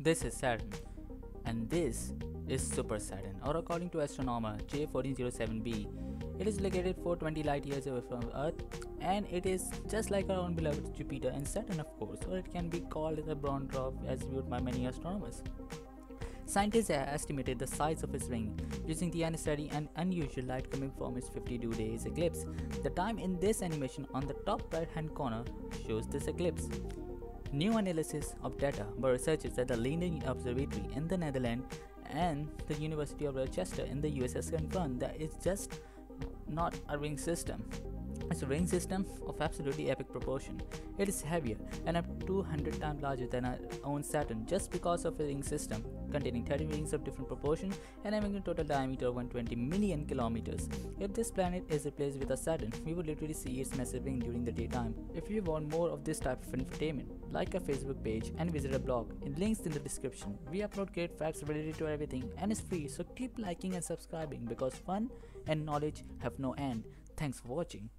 This is Saturn, and this is Super Saturn, or according to astronomer J1407b, it is located 420 light years away from Earth, and it is just like our own beloved Jupiter and Saturn, of course, or it can be called the brown dwarf as viewed by many astronomers. Scientists have estimated the size of its ring using the unsteady and unusual light coming from its 52 days eclipse. The time in this animation on the top right hand corner shows this eclipse. New analysis of data by researchers at the Leiden Observatory in the Netherlands and the University of Rochester in the US has confirmed that it's just not a ring system. It's a ring system of absolutely epic proportion. It is heavier and up 200 times larger than our own Saturn just because of a ring system containing 30 rings of different proportion and having a total diameter of 120 million kilometers. If this planet is replaced with a Saturn, we would literally see its massive ring during the daytime. If you want more of this type of entertainment, like our Facebook page and visit our blog. In links in the description. We upload great facts related to everything and it's free, so keep liking and subscribing because fun and knowledge have no end. Thanks for watching.